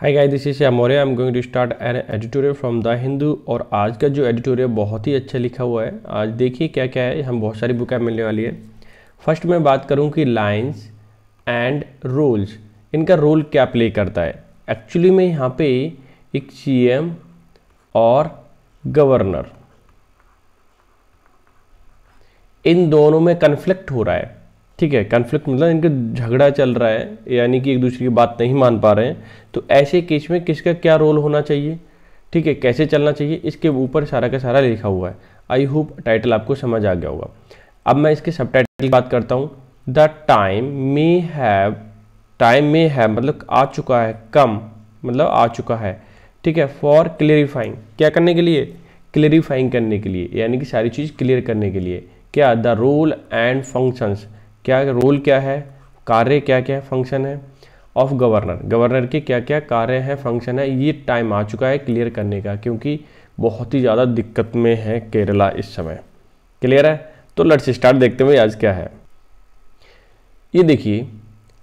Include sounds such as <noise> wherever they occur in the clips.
Hi guys this is Maurya I am going to start an editorial from the Hindu और आज का जो editorial बहुत ही अच्छा लिखा हुआ है। आज देखिए क्या क्या है। हम बहुत सारी बुकें मिलने वाली है। फ़र्स्ट मैं बात करूँ कि लाइंस एंड रोल्स इनका रोल क्या प्ले करता है। एक्चुअली में यहाँ पे एक सीएम और गवर्नर इन दोनों में कन्फ्लिक्ट हो रहा है। ठीक है कन्फ्लिक्ट मतलब इनका झगड़ा चल रहा है, यानी कि एक दूसरे की बात नहीं मान पा रहे हैं तो ऐसे केस में किसका क्या रोल होना चाहिए? ठीक है, कैसे चलना चाहिए? इसके ऊपर सारा का सारा लिखा हुआ है। आई होप टाइटल आपको समझ आ गया होगा। अब मैं इसके सब टाइटल की बात करता हूँ। The time may have time may have मतलब आ चुका है, कम मतलब आ चुका है। ठीक है फॉर क्लियरिफाइंग क्या करने के लिए? क्लियरिफाइंग करने के लिए, यानी कि सारी चीज़ क्लियर करने के लिए। क्या? द रोल एंड फ़ंक्शंस क्या रोल क्या है, कार्य क्या क्या फ़ंक्शन है ऑफ़ गवर्नर गवर्नर के क्या क्या कार्य हैं फ़ंक्शन है, ये टाइम आ चुका है क्लियर करने का, क्योंकि बहुत ही ज़्यादा दिक्कत में है केरला इस समय। क्लियर है? तो लेट्स स्टार्ट देखते हुए आज क्या है। ये देखिए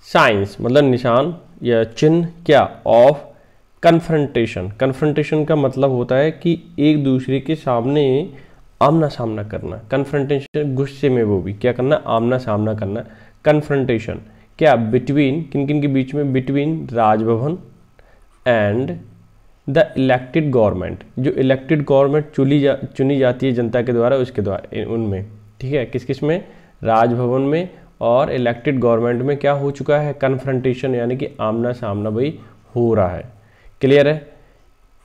साइंस मतलब निशान या चिन्ह क्या ऑफ़ कन्फ्रंटेशन कन्फ्रंटेशन का मतलब होता है कि एक दूसरे के सामने आमना सामना करना। कन्फ्रंटेशन गुस्से में वो भी। क्या करना? आमना सामना करना। कन्फ्रंटेशन क्या? बिटवीन किन किन के बीच में? Between Raj Bhavan and the elected government जो इलेक्टेड गवर्नमेंट चुनी जा, चुनी जाती है जनता के द्वारा, उसके द्वारा उनमें। ठीक है? किस किसमें? राजभवन में और इलेक्टेड गवर्नमेंट में क्या हो चुका है? कन्फ्रंटेशन यानी कि आमना सामना भाई हो रहा है। क्लियर है?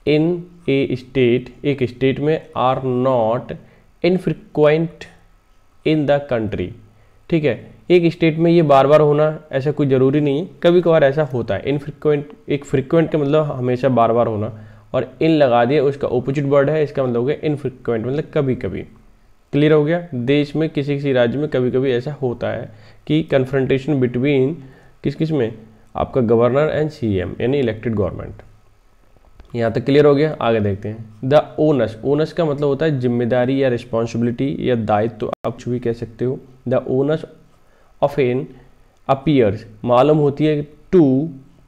इन ए स्टेट एक स्टेट में are not infrequent in the country ठीक है? एक स्टेट में ये बार बार होना ऐसा कोई ज़रूरी नहीं है। कभी कभार ऐसा होता है। इनफ्रिक्वेंट एक फ्रिक्वेंट का मतलब हमेशा बार बार होना। और इन लगा दिया, उसका ओपोजिट वर्ड है, इसका मतलब हो गया इनफ्रिक्वेंट मतलब कभी कभी क्लियर हो गया? देश में, किसी किसी राज्य में कभी कभी ऐसा होता है कि कन्फ्रंटेशन बिटवीन किस किसमें? आपका गवर्नर एंड सीएम यानी इलेक्टेड गवर्नमेंट यहाँ तक क्लियर हो गया, आगे देखते हैं। द ओनस ओनस का मतलब होता है ज़िम्मेदारी या रिस्पॉन्सिबिलिटी या दायित्व तो आप कुछ भी कह सकते हो। The onus of an appears मालूम होती है to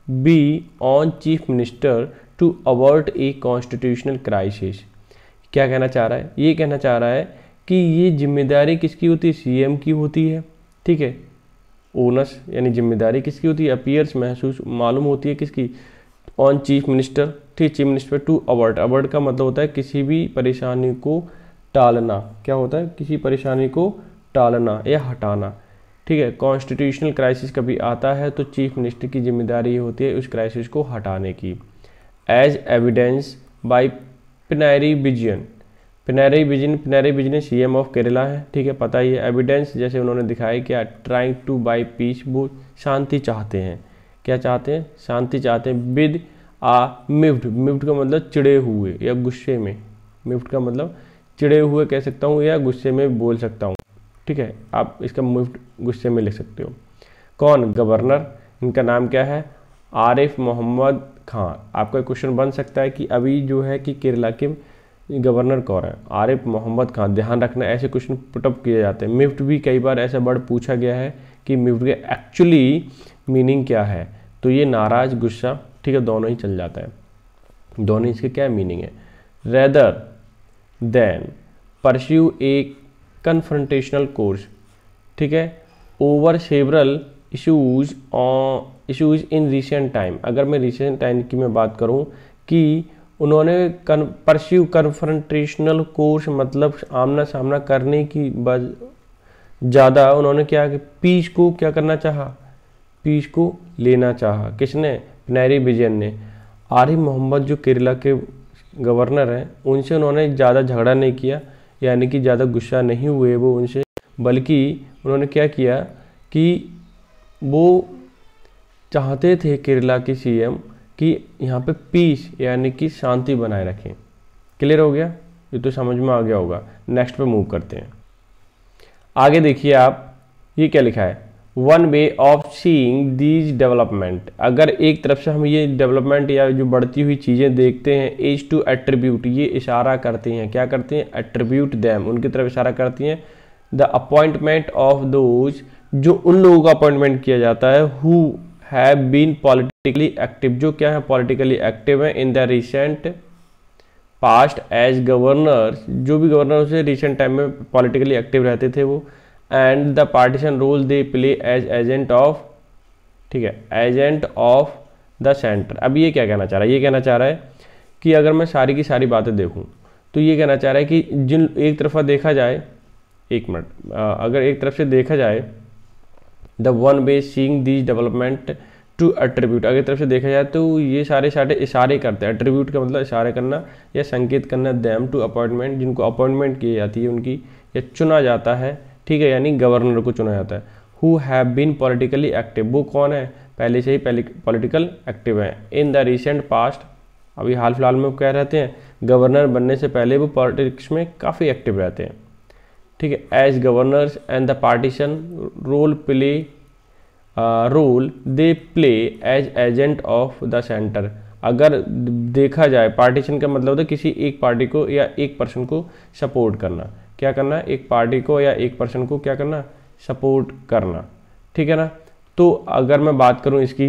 be on chief minister to avert a constitutional crisis क्या कहना चाह रहा है? ये कहना चाह रहा है कि ये ज़िम्मेदारी किसकी होती है? सीएम की होती है। ठीक है? ओनस यानी ज़िम्मेदारी किसकी होती है? अपियर्स महसूस, मालूम होती है किसकी? ऑन चीफ मिनिस्टर ठीक chief minister to avert avert का मतलब होता है किसी भी परेशानी को टालना। क्या होता है? किसी परेशानी को टालना या हटाना। ठीक है? कॉन्स्टिट्यूशनल क्राइसिस कभी आता है तो चीफ मिनिस्टर की ज़िम्मेदारी होती है उस क्राइसिस को हटाने की। एज एविडेंस बाय पिनारी बिजन पिनारी बिजन पिनारी बिजन सी एम ऑफ़ केरला है, ठीक है? पता ही है एविडेंस जैसे उन्होंने दिखाया कि ट्राइंग टू बाई पीस वो शांति चाहते हैं। क्या चाहते हैं? शांति चाहते हैं। विद आ मिफ्ट मिफ्ट का मतलब चिड़े हुए या गुस्से में। मिफ्ट का मतलब चिड़े हुए कह सकता हूँ या गुस्से में बोल सकता हूँ। ठीक है? आप इसका मिफ्ट गुस्से में लिख सकते हो। कौन? गवर्नर। इनका नाम क्या है? आरिफ मोहम्मद खान। आपका क्वेश्चन बन सकता है कि अभी जो है कि केरला के गवर्नर कौन है? आरिफ मोहम्मद खान। ध्यान रखना, ऐसे क्वेश्चन पुटअप किए जाते हैं। मिफ्ट भी कई बार ऐसा वर्ड पूछा गया है कि मिफ्ट के एक्चुअली मीनिंग क्या है? तो ये नाराज़, गुस्सा, ठीक है, दोनों ही चल जाता है। दोनों इसके क्या मीनिंग है? Rather than pursue a confrontational course ठीक है? Over several issues issues in recent time अगर मैं रिसेंट टाइम की मैं बात करूँ कि उन्होंने कन परस्यू कन्फ्रंटेशनल कोर्स मतलब आमना सामना करने की ज़्यादा उन्होंने क्या, कि पीस को क्या करना चाहा? पीस को लेना चाहा। किसने? पिनारी विजयन ने। आरिफ मोहम्मद, जो केरला के गवर्नर हैं, उनसे उन्होंने ज़्यादा झगड़ा नहीं किया, यानी कि ज़्यादा गुस्सा नहीं हुए वो उनसे। बल्कि उन्होंने क्या किया कि वो चाहते थे केरला के सीएम कि यहाँ पे पीस, यानी कि शांति बनाए रखें। क्लियर हो गया? ये तो समझ में आ गया होगा। नेक्स्ट पे मूव करते हैं। आगे देखिए आप, ये क्या लिखा है? One way of seeing these development अगर एक तरफ़ से हम ये डेवलपमेंट या जो बढ़ती हुई चीज़ें देखते हैं एज टू एट्रीब्यूट ये इशारा करते हैं। क्या करते हैं? एट्रीब्यूट दैम उनकी तरफ़ इशारा करती हैं। द अपॉइंटमेंट ऑफ़ दोज जो उन लोगों का अपॉइंटमेंट किया जाता है who have been politically active जो क्या है? पॉलिटिकली एक्टिव है in the recent past as governor जो भी गवर्नर से रिसेंट टाइम में पॉलिटिकली एक्टिव रहते थे वो। And the partisan role they play as agent of ठीक है एजेंट ऑफ़ द सेंटर अब ये क्या कहना चाह रहा है? ये कहना चाह रहा है कि अगर मैं सारी की सारी बातें देखूँ तो ये कहना चाह रहा है कि जिन, एक तरफा देखा जाए, एक मिनट अगर एक तरफ़ से देखा जाए the one way seeing this development to attribute अगर तरफ़ से देखा जाए तो ये सारे सारे इशारे करते हैं। अट्रीब्यूट का मतलब इशारे करना या संकेत करना दैम टू अपॉइंटमेंट जिनको अपॉइंटमेंट की जाती है, उनकी, या चुना जाता है ठीक है, यानी गवर्नर को चुना जाता है। Who have been politically active वो कौन है? पहले से ही पॉलिटिकल एक्टिव है। इन द रिसेंट पास्ट अभी हाल फ़िलहाल में कह रहते हैं, गवर्नर बनने से पहले वो पॉलिटिक्स में काफ़ी एक्टिव रहते हैं। ठीक है as governors and the partisan role play role they play as agent of the centre अगर देखा जाए पार्टीशन का मतलब होता है किसी एक पार्टी को या एक पर्सन को सपोर्ट करना। क्या करना है? एक पार्टी को या एक पर्सन को क्या करना सपोर्ट करना। ठीक है ना? तो अगर मैं बात करूँ इसकी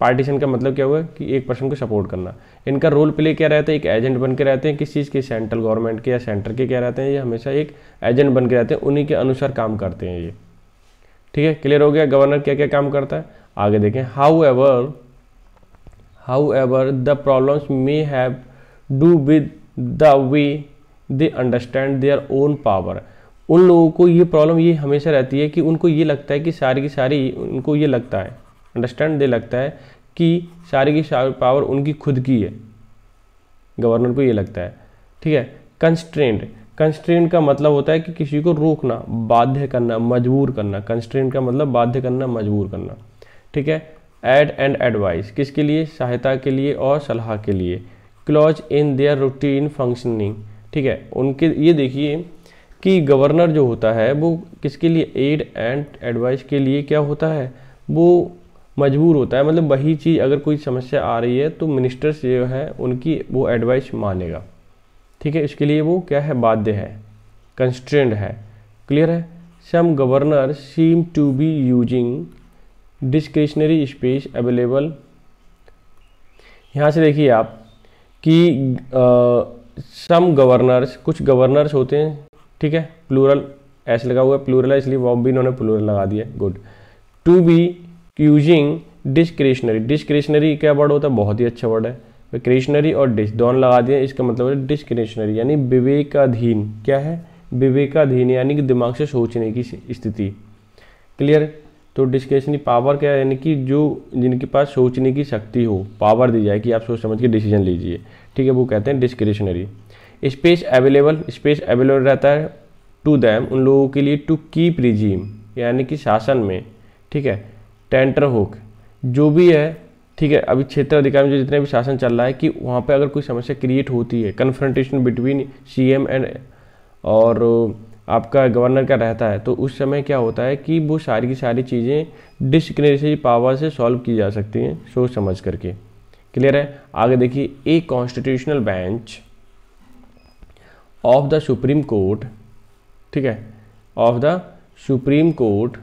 पार्टीशन का मतलब क्या हुआ? कि एक पर्सन को सपोर्ट करना। इनका रोल प्ले क्या रहता है? एक एजेंट बन के रहते हैं किस चीज़ के? सेंट्रल गवर्नमेंट के या सेंटर के क्या रहते हैं? ये हमेशा एक एजेंट बन के रहते हैं। उन्हीं के अनुसार काम करते हैं ये। ठीक है? क्लियर हो गया? गवर्नर क्या क्या काम करता है? आगे देखें। However however the problems may have do with the way they understand their own power. उन लोगों को ये प्रॉब्लम ये हमेशा रहती है कि उनको ये लगता है कि सारी की सारी उनको ये लगता है। अंडरस्टैंड दे लगता है कि सारी की सारी पावर उनकी खुद की है। गवर्नर को ये लगता है। ठीक है? कंस्ट्रेंट कंस्ट्रेंट का मतलब होता है कि किसी को रोकना, बाध्य करना, मजबूर करना। कंस्ट्रेंट का मतलब बाध्य करना, मजबूर करना। ठीक है? एड एंड एडवाइस किसके लिए? सहायता के लिए और सलाह के लिए। Clause in their routine functioning ठीक है? उनके, ये देखिए कि गवर्नर जो होता है, वो किसके लिए? एड एंड एडवाइस के लिए क्या होता है? वो मजबूर होता है। मतलब वही चीज़, अगर कोई समस्या आ रही है तो मिनिस्टर्स जो है, उनकी वो एडवाइस मानेगा। ठीक है? इसके लिए वो क्या है? बाध्य है। कंस्ट्रेंड है। क्लियर है? Some governor seem to be using discretionary space available यहाँ से देखिए आप कि सम गवर्नर्स कुछ गवर्नर्स होते हैं, ठीक है? प्लूरल ऐसे लगा हुआ है प्लूरल है, इसलिए वॉब भी इन्होंने प्लूरल लगा दिया good to be using discretionary discretionary क्या वर्ड होता है? बहुत ही अच्छा वर्ड है। क्रिशनरी और डिस दोनों लगा दिए इसका मतलब है डिस्क्रिशनरी यानी विवेकाधीन, क्या है? विवेकाधीन, यानी कि दिमाग से सोचने की स्थिति। क्लियर तो डिस्क्रिशनरी पावर क्या है? यानी कि जो जिनके पास सोचने की शक्ति हो पावर दी जाए कि आप सोच समझ के डिसीज़न लीजिए। ठीक है, वो कहते हैं discretionary space available space available रहता है टू दैम उन लोगों के लिए टू कीप रिजीम यानी कि शासन में, ठीक है टेंटर होक। जो भी है, ठीक है, अभी क्षेत्र अधिकार में जो जितने भी शासन चल रहा है कि वहाँ पे अगर कोई समस्या क्रिएट होती है कन्फ्रंटेशन बिटवीन सीएम एंड और आपका गवर्नर का रहता है तो उस समय क्या होता है कि वो सारी की सारी चीज़ें डिस्क्रिशनरी पावर से सॉल्व की जा सकती हैं, सोच समझ करके। क्लियर है? आगे देखिए a constitutional bench of the Supreme Court ठीक है? Of the Supreme Court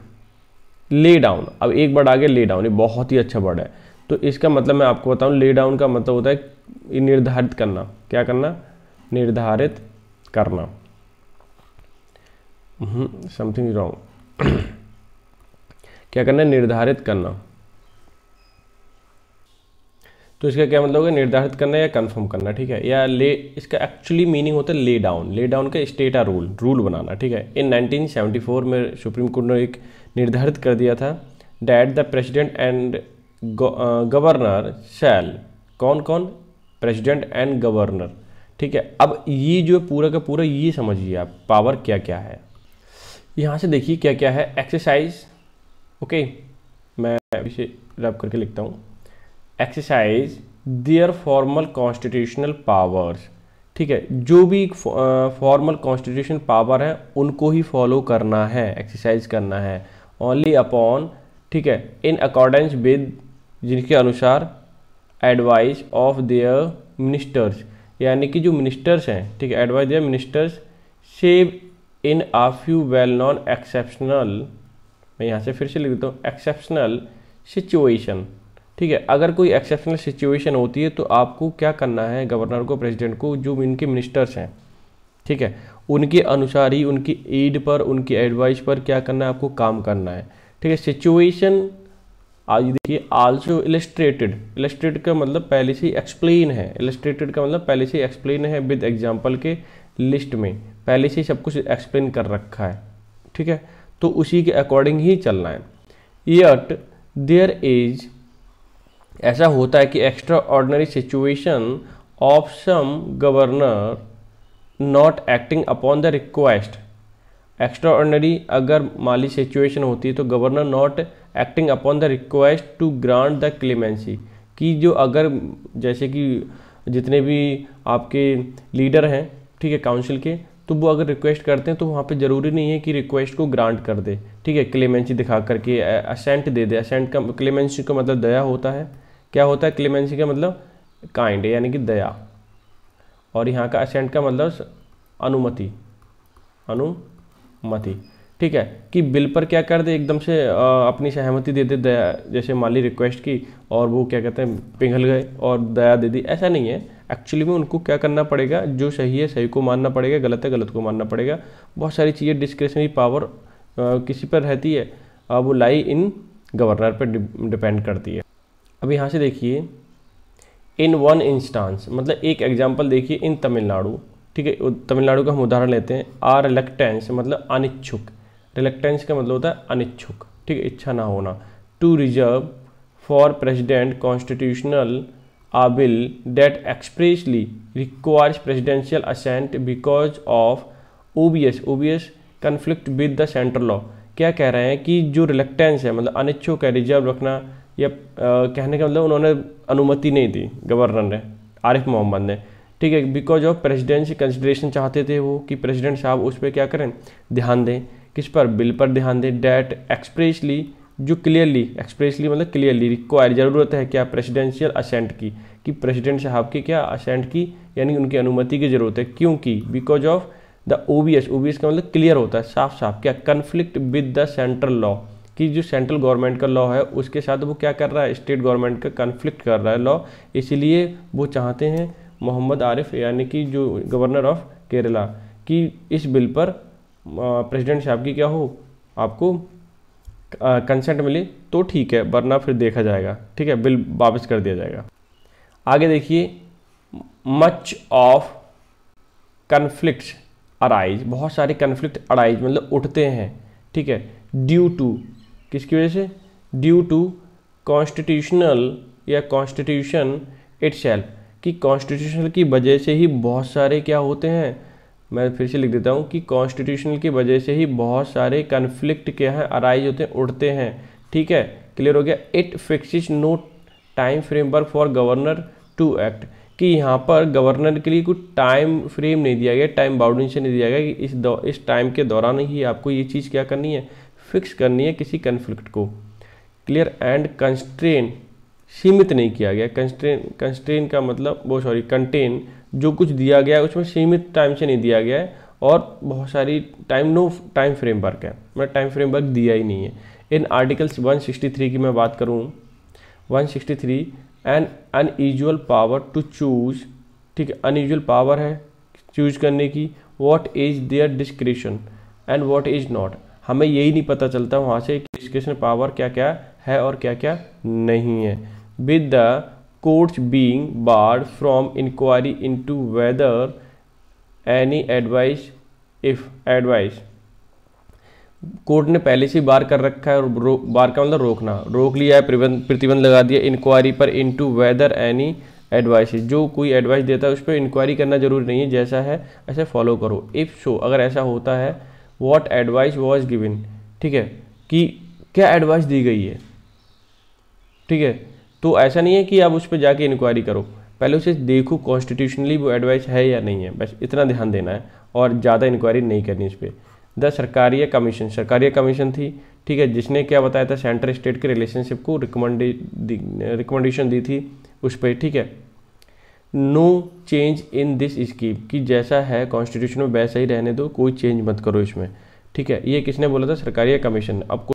lay down अब एक वर्ड आगे ले डाउन ये बहुत ही अच्छा वर्ड है। तो इसका मतलब मैं आपको बताऊँ ले डाउन का मतलब होता है निर्धारित करना। क्या करना? निर्धारित करना। समथिंग हम्म, रॉन्ग <clears throat> क्या करना निर्धारित करना। तो इसका क्या मतलब होगा? निर्धारित करना या कंफर्म करना, ठीक है? या ले, इसका एक्चुअली मीनिंग होता है ले डाउन ले डाउन का स्टेट आ रूल रूल बनाना, ठीक है? इन 1974 में सुप्रीम कोर्ट ने एक निर्धारित कर दिया था that the president and governor shall कौन कौन? प्रेसिडेंट एंड गवर्नर ठीक है? अब ये जो पूरा का पूरा ये समझिए आप पावर क्या क्या है? यहाँ से देखिए क्या क्या है एक्सरसाइज ओके मैं इसे रब करके लिखता हूँ। Exercise their formal constitutional powers ठीक है? जो भी फॉर्मल कॉन्स्टिट्यूशन पावर है, उनको ही फॉलो करना है एक्सरसाइज करना है। ओनली अपॉन ठीक है? इन अकॉर्डेंस विद जिनके अनुसार एडवाइस ऑफ़ देयर मिनिस्टर्स यानी कि जो मिनिस्टर्स हैं, ठीक है? Advice their ministers save in a few well known exceptional मैं यहाँ से फिर से लिख देता हूँ एक्सेप्शनल सिचुएशन ठीक है, अगर कोई एक्सेप्शनल सिचुएशन होती है तो आपको क्या करना है गवर्नर को प्रेसिडेंट को, जो इनके मिनिस्टर्स हैं, ठीक है, उनके अनुसार ही उनकी एड पर, उनकी एडवाइस पर क्या करना है, आपको काम करना है, ठीक है सिचुएशन आज देखिए आल्सो इलस्ट्रेटेड इलस्ट्रेटेड का मतलब पहले से एक्सप्लेन है इलस्ट्रेटेड का मतलब पहले से एक्सप्लेन है विद एग्ज़ाम्पल के लिस्ट में, पहले से सब कुछ एक्सप्लेन कर रखा है, ठीक है तो उसी के अकॉर्डिंग ही चलना है यट देयर इज़ ऐसा होता है कि extraordinary situation of some governor not acting upon the request extraordinary अगर माली सिचुएशन होती है तो governor not acting upon the request to grant the clemency कि जो अगर जैसे कि जितने भी आपके लीडर हैं, ठीक है काउंसिल के तो वो अगर रिक्वेस्ट करते हैं तो वहाँ पे ज़रूरी नहीं है कि रिक्वेस्ट को ग्रांट कर दे। ठीक है क्लेमेंसी दिखा करके असेंट दे दे। असेंट का क्लेमेंसी का मतलब दया होता है। क्या होता है क्लेमेंसी का मतलब काइंड यानी कि दया। और यहाँ का असेंट का मतलब अनुमति। अनुमति। ठीक है कि बिल पर क्या कर दे एकदम से आ, अपनी सहमति दे दे दया जैसे माली रिक्वेस्ट की और वो क्या कहते हैं पिघल गए और दया दे दी। ऐसा नहीं है। एक्चुअली में उनको क्या करना पड़ेगा जो सही है सही को मानना पड़ेगा गलत है गलत को मानना पड़ेगा। बहुत सारी चीज़ें डिस्क्रिशनरी पावर आ, किसी पर रहती है आ, वो लाई इन गवर्नर पर डिपेंड करती है। अब यहाँ से देखिए इन वन इंस्टांस मतलब एक एग्ज़ाम्पल देखिए इन तमिलनाडु ठीक है तमिलनाडु का हम उदाहरण लेते हैं आर रिलेक्टेंस मतलब अनिच्छुक रिलेक्टेंस का मतलब होता है अनिच्छुक, ठीक है, इच्छा ना होना to reserve for president constitutional a bill that expressly requires presidential assent because of O B S O B S conflict with the central law क्या कह रहे हैं कि जो रिलेक्टेंस है मतलब अनिच्छुक है रिज़र्व रखना या कहने का मतलब उन्होंने अनुमति नहीं दी, गवर्नर ने, आरिफ मोहम्मद ने। ठीक है बिकॉज़ ऑफ़ प्रेसिडेंसी कंसिडरेशन चाहते थे वो कि प्रेसिडेंट साहब उस पर क्या करें? ध्यान दें, किस पर? बिल पर ध्यान दें। डैट एक्सप्रेसली जो क्लियरली एक्सप्रेसली मतलब क्लियरली रिक्वायर ज़रूरत है क्या प्रेसिडेंशियल असेंट की? कि प्रेसिडेंट साहब की क्या असेंट की? यानी उनकी अनुमति की ज़रूरत है। क्योंकि because of the O B S O B S का मतलब क्लियर होता है साफ़ साफ़ क्या conflict with the central law कि जो सेंट्रल गवर्नमेंट का लॉ है, उसके साथ वो क्या कर रहा है? स्टेट गवर्नमेंट का कन्फ्लिक्ट कर रहा है लॉ इसलिए वो चाहते हैं मोहम्मद आरिफ, यानी कि जो गवर्नर ऑफ़ केरला कि इस बिल पर प्रेसिडेंट साहब की क्या हो? आपको कंसेंट मिले तो ठीक है, वरना फिर देखा जाएगा। ठीक है? बिल वापस कर दिया जाएगा। आगे देखिए मच ऑफ़ कन्फ्लिक्ट अराइज बहुत सारे कन्फ्लिक्ट अराइज मतलब उठते हैं। ठीक है? ड्यू टू किसकी वजह से? ड्यू टू कॉन्स्टिट्यूशनल या कॉन्स्टिट्यूशन इट कि कॉन्स्टिट्यूशनल की वजह से ही बहुत सारे क्या होते हैं? मैं फिर से लिख देता हूँ कि कॉन्स्टिट्यूशनल की वजह से ही बहुत सारे कन्फ्लिक्ट क्या हैं? अराइज होते हैं उठते हैं। ठीक है? क्लियर हो गया? It fixes no time frame framework for governor to act कि यहाँ पर गवर्नर के लिए कुछ टाइम फ्रेम नहीं दिया गया टाइम बाउंडेशन नहीं दिया गया कि इस इस टाइम के दौरान ही आपको ये चीज़ क्या करनी है? फिक्स करनी है किसी कन्फ्लिक्ट को। क्लियर एंड कंस्ट्रेन सीमित नहीं किया गया। कंस्ट्रेन कंस्ट्रेन का मतलब वो सॉरी कंटेन जो कुछ दिया गया है, उसमें सीमित टाइम से नहीं दिया गया है और बहुत सारी टाइम नो टाइम फ्रेमवर्क है। मतलब टाइम फ्रेमवर्क दिया ही नहीं है। इन आर्टिकल्स 163 की मैं बात करूँ 163 an unusual power to choose ठीक है अनयूजल पावर है चूज़ करने की। What is their description and what is not हमें यही नहीं पता चलता वहाँ से डिस्क्रिप्शन पावर क्या क्या है और क्या क्या नहीं है। With the courts being being barred inquiry into whether any advice if advice court ने पहले से बार कर रखा है और बार का मतलब रोकना। रोक लिया है प्रतिबंध लगा दिया इंक्वायरी पर into whether any advice जो कोई एडवाइस देता है, उस पर इंक्वायरी करना ज़रूरी नहीं है, जैसा है, ऐसे फॉलो करो। इफ़ शो अगर ऐसा होता है व्हाट एडवाइस वॉज़ गिविन ठीक है? कि क्या एडवाइस दी गई है? ठीक है? तो ऐसा नहीं है कि आप उस पर जाके इंक्वायरी करो। पहले उसे देखो कॉन्स्टिट्यूशनली वो एडवाइस है या नहीं है। बस इतना ध्यान देना है और ज़्यादा इंक्वायरी नहीं करनी इस पर the Sarkaria Commission Sarkaria Commission थी। ठीक है? जिसने क्या बताया था सेंटर स्टेट के रिलेशनशिप को रिकमेंडे रिकमेंडेशन दी थी उस पर ठीक है? No change in this scheme कि जैसा है कॉन्स्टिट्यूशन में वैसा ही रहने दो, कोई चेंज मत करो इसमें। ठीक है? ये किसने बोला था? सरकारिया कमीशन? अब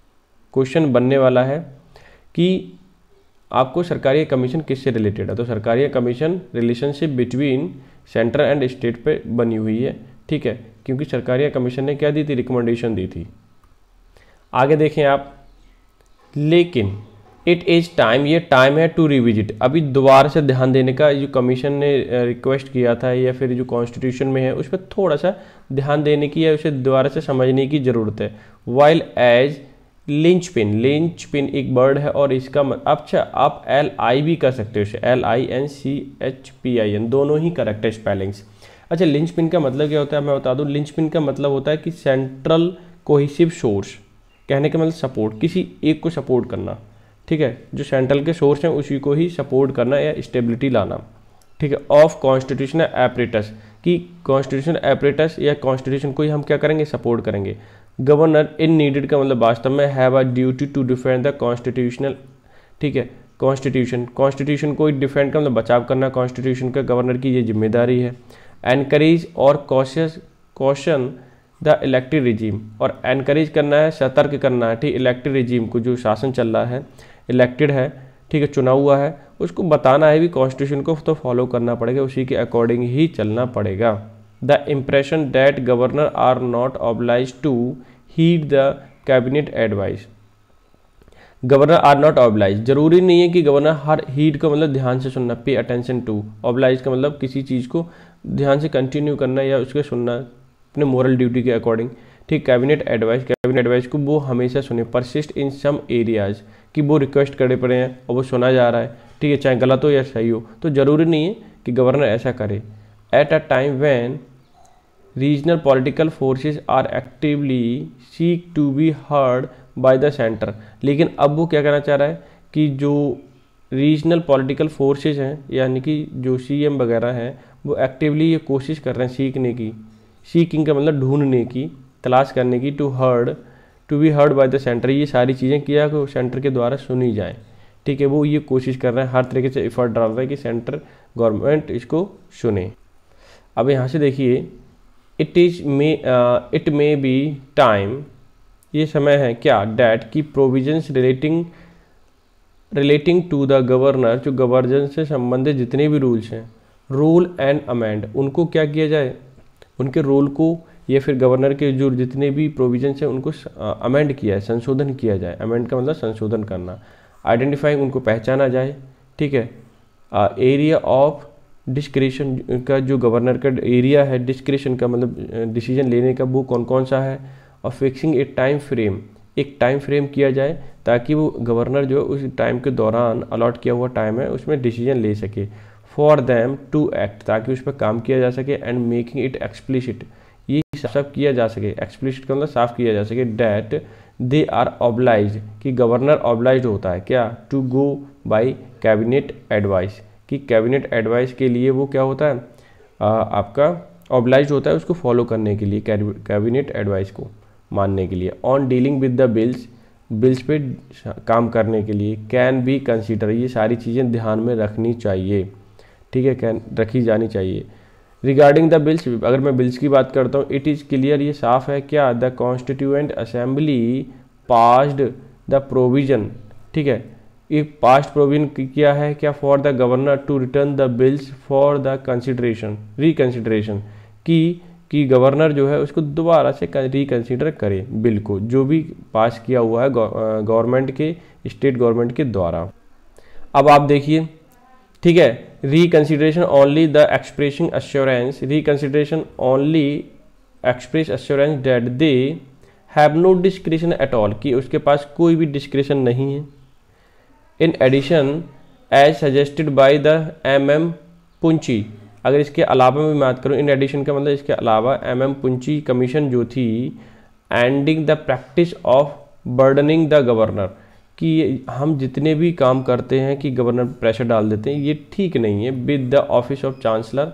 क्वेश्चन बनने वाला है कि आपको सरकारी कमीशन किससे रिलेटेड है? तो सरकारी commission relationship between centre and state पे बनी हुई है। ठीक है? क्योंकि सरकारी कमीशन ने क्या दी थी? रिकमेंडेशन दी थी। आगे देखें आप। लेकिन इट इज़ टाइम ये टाइम है टू रिविजिट अभी दोबारा से ध्यान देने का जो कमीशन ने रिक्वेस्ट किया था या फिर जो कॉन्स्टिट्यूशन में है, उस पर थोड़ा सा ध्यान देने की या उसे दोबारा से समझने की ज़रूरत है. While as linchpin linchpin एक बर्ड है और इसका अच्छा आप एल आई भी कर सकते हो L I N C H P I N दोनों ही करेक्ट है स्पेलिंग्स अच्छा लिंच पिन का मतलब क्या होता है? मैं बता दूँ लिंच पिन का मतलब होता है कि सेंट्रल कोहिसिव सोर्स कहने का मतलब सपोर्ट किसी एक को सपोर्ट करना. ठीक है, जो सेंट्रल के सोर्स हैं, उसी को ही सपोर्ट करना या स्टेबिलिटी लाना। ठीक है ऑफ़ कॉन्स्टिट्यूशनल एपरेटस कि कॉन्स्टिट्यूशनल एपरेटस या कॉन्स्टिट्यूशन को ही हम क्या करेंगे? सपोर्ट करेंगे। गवर्नर इन नीडेड का मतलब वास्तव में have a duty to defend the constitutional ठीक है कॉन्स्टिट्यूशन कॉन्स्टिट्यूशन को डिफेंड का मतलब बचाव करना कॉन्स्टिट्यूशन का गवर्नर की ये ज़िम्मेदारी है। एनकरेज और cautious caution the elected regime और एनकरेज करना है, सतर्क करना है, ठीक इलेक्टेड रिजीम को जो शासन चल रहा है। इलेक्टेड है, ठीक है, चुना हुआ है, उसको बताना है भी कॉन्स्टिट्यूशन को तो फॉलो करना पड़ेगा, उसी के अकॉर्डिंग ही चलना पड़ेगा। The impression that governor are not obliged to heed the cabinet advice governor are not obliged ज़रूरी नहीं है कि गवर्नर हर हीड का मतलब ध्यान से सुनना पे अटेंशन टू ऑब्लाइज का मतलब किसी चीज़ को ध्यान से कंटिन्यू करना या उसके सुनना, अपने मॉरल ड्यूटी के अकॉर्डिंग ठीक कैबिनेट एडवाइस कैबिनेट एडवाइस को वो हमेशा सुने परसिस्ट इन सम एरियाज़ कि वो रिक्वेस्ट करे पड़े हैं, और वो सुना जा रहा है। ठीक है, चाहे गलत हो या सही हो तो ज़रूरी नहीं है कि गवर्नर ऐसा करे। At a time when regional political forces are actively seek to be heard by the centre लेकिन अब वो क्या कहना चाह रहा है कि जो रीजनल पॉलिटिकल फोर्सेस हैं, यानी कि जो सीएम वगैरह हैं, वो एक्टिवली ये कोशिश कर रहे हैं सीखने की। सीकिंग का मतलब ढूँढने की। तलाश करने की to heard to be heard by the centre ये सारी चीज़ें किया कि सेंटर के द्वारा सुनी जाए। ठीक है, वो ये कोशिश कर रहे हैं, हर तरीके से एफर्ट डाल रहे हैं कि सेंटर गवर्नमेंट इसको सुने। अब यहाँ से देखिए it is may it may be time ये समय है क्या? डैट की provisions relating relating to the governor जो गवर्जन से संबंधित जितने भी रूल्स हैं रूल एंड अमेंड उनको क्या किया जाए? उनके रोल को या फिर गवर्नर के जो जितने भी प्रोविजंस हैं, उनको अमेंड किया है, संशोधन किया जाए। अमेंड का मतलब संशोधन करना। आइडेंटिफाइंग उनको पहचाना जाए, ठीक है? एरिया ऑफ़ डिस्क्रिशन का जो गवर्नर का एरिया है डिस्क्रिशन का मतलब डिसीज़न लेने का वो कौन कौन सा है? और फिक्सिंग ए टाइम फ्रेम एक टाइम फ्रेम किया जाए, ताकि वो गवर्नर जो उस टाइम के दौरान अलॉट किया हुआ टाइम है, उसमें डिसीज़न ले सके। फॉर दैम टू एक्ट ताकि उस पर काम किया जा सके एंड मेकिंग इट एक्सप्लिसिट सब किया जा सके एक्सप्लिसिट का मतलब साफ़ किया जा सके डैट दे आर ऑब्लाइज कि गवर्नर ऑब्लाइज होता है क्या? To go by cabinet advice कि कैबिनेट एडवाइस के लिए वो क्या होता है? आ, आपका ऑब्लाइज होता है उसको फॉलो करने के लिए कैबिनेट एडवाइस को मानने के लिए। On dealing with the bills bills पे काम करने के लिए कैन बी कंसिडर ये सारी चीज़ें ध्यान में रखनी चाहिए। ठीक है कैन रखी जानी चाहिए। रिगार्डिंग द बिल्स अगर मैं बिल्स की बात करता हूँ इट इज़ क्लियर ये साफ़ है क्या? The Constituent Assembly passed the provision ठीक है? ये पास्ट प्रोविज़न क्या है? क्या for the governor to return the bills for the consideration reconsideration की, कि गवर्नर जो है उसको दोबारा से रिकन्सिडर करे बिल को, जो भी पास किया हुआ है गवर्नमेंट के स्टेट गवर्नमेंट के द्वारा। अब आप देखिए ठीक है? Reconsideration only the expressing assurance reconsideration only express assurance that they have no discretion at all कि उसके पास कोई भी डिस्क्रिशन नहीं है। In addition as suggested by the M M Punchhi अगर इसके अलावा मैं बात करूँ इन एडिशन का मतलब इसके अलावा एम एम पुंची कमीशन जो थी ending the practice of burdening the governor कि हम जितने भी काम करते हैं कि गवर्नर प्रेशर डाल देते हैं, ये ठीक नहीं है। With the office of chancellor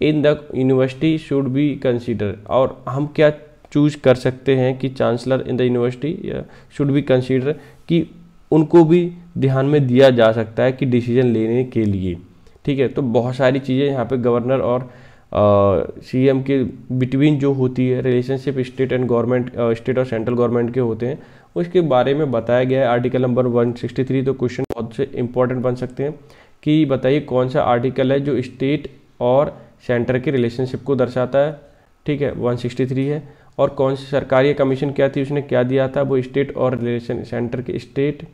in the university should be consider और हम क्या चूज़ कर सकते हैं कि chancellor in the university should be consider कि उनको भी ध्यान में दिया जा सकता है कि डिसीज़न लेने के लिए। ठीक है तो बहुत सारी चीज़ें यहाँ पे गवर्नर और सीएम के बिटवीन जो होती है relationship state and government state और सेंट्रल गवर्नमेंट के होते हैं, उसके बारे में बताया गया है आर्टिकल नंबर 163 तो क्वेश्चन बहुत से इंपॉर्टेंट बन सकते हैं कि बताइए कौन सा आर्टिकल है जो स्टेट और सेंटर के रिलेशनशिप को दर्शाता है। ठीक है 163 है। और कौन सी सरकारी कमीशन क्या थी, उसने क्या दिया था? वो स्टेट और रिलेशन सेंटर के स्टेट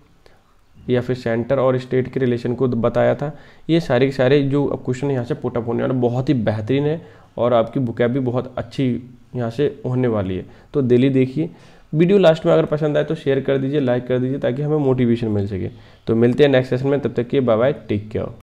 या फिर सेंटर और स्टेट के रिलेशन को बताया था। ये सारे के सारे जो क्वेश्चन यहाँ से पुटअप होने वाले, बहुत ही बेहतरीन है और आपकी बुकैब भी बहुत अच्छी यहाँ से होने वाली है। तो डेली देखिए वीडियो लास्ट में अगर पसंद आए तो शेयर कर दीजिए लाइक कर दीजिए ताकि हमें मोटिवेशन मिल सके। तो मिलते हैं नेक्स्ट सेशन में, तब तक के बाय बाय टेक केयर